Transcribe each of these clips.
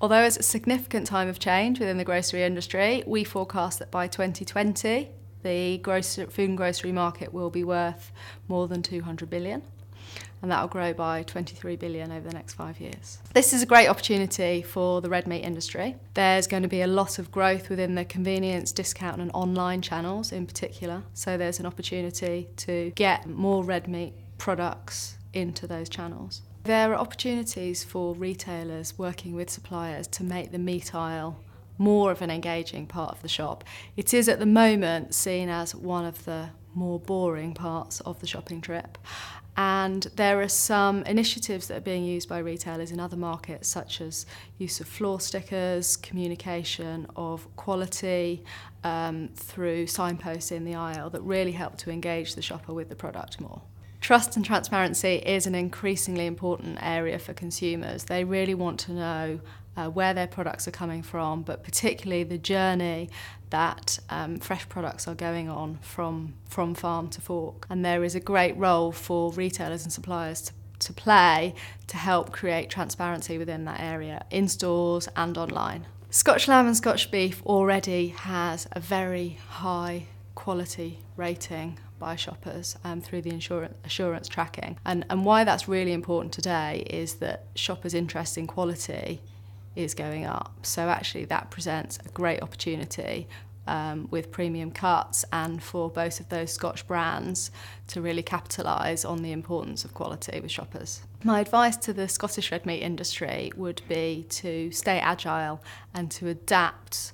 Although it's a significant time of change within the grocery industry, we forecast that by 2020 the grocery, food and grocery market will be worth more than 200 billion and that will grow by 23 billion over the next five years. This is a great opportunity for the red meat industry. There's going to be a lot of growth within the convenience, discount, and online channels in particular. So there's an opportunity to get more red meat products into those channels. There are opportunities for retailers working with suppliers to make the meat aisle more of an engaging part of the shop. It is at the moment seen as one of the more boring parts of the shopping trip. And there are some initiatives that are being used by retailers in other markets, such as use of floor stickers, communication of quality um, through signposts in the aisle that really help to engage the shopper with the product more. Trust and transparency is an increasingly important area for consumers. They really want to know uh, where their products are coming from, but particularly the journey that um, fresh products are going on from, from farm to fork. And there is a great role for retailers and suppliers to, to play to help create transparency within that area, in stores and online. Scotch lamb and Scotch beef already has a very high quality rating by shoppers um, through the insurance, assurance tracking. And, and why that's really important today is that shoppers' interest in quality is going up. So actually that presents a great opportunity um, with premium cuts and for both of those Scotch brands to really capitalise on the importance of quality with shoppers. My advice to the Scottish red meat industry would be to stay agile and to adapt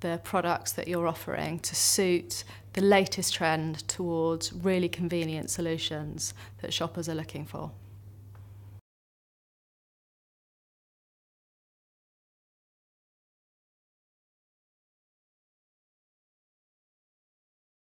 the products that you're offering to suit the latest trend towards really convenient solutions that shoppers are looking for.